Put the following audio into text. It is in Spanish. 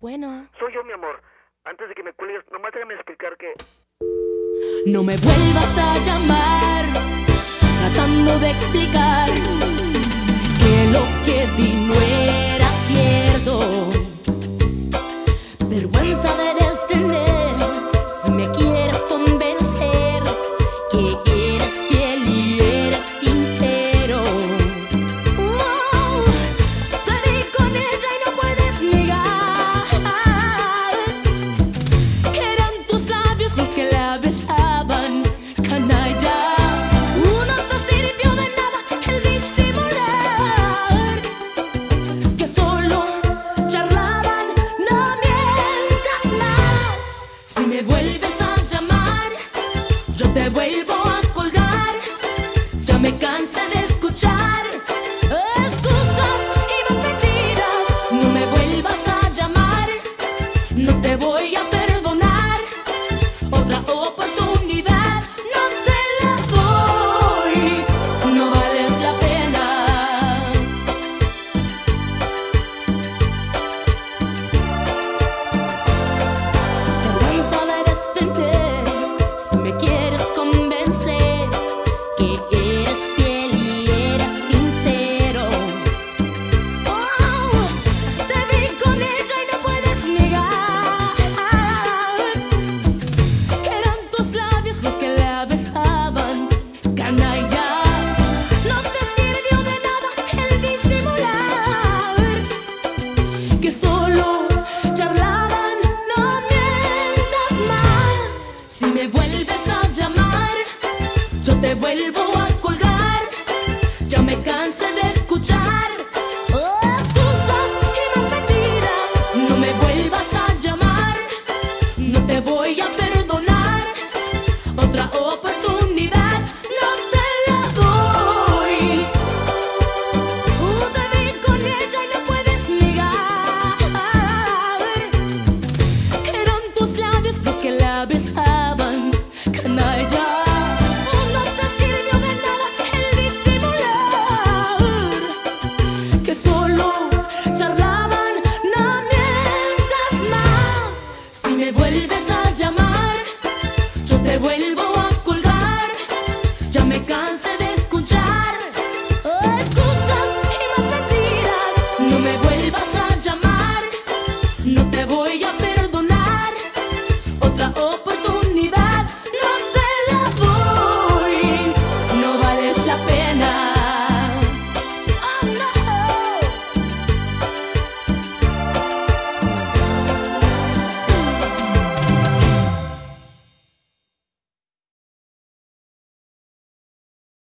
Bueno. Soy yo, mi amor. Antes de que me cuelgues, nomás déjame explicar que... No me vuelvas a llamar, Te vuelvo a colgar, ya me cansé de escuchar excusas y mentiras. No me vuelvas a llamar, no te voy que solo charlaban, no mientas más. Si me vuelves a llamar, yo te vuelvo a Si me vuelves a llamar, yo te vuelvo.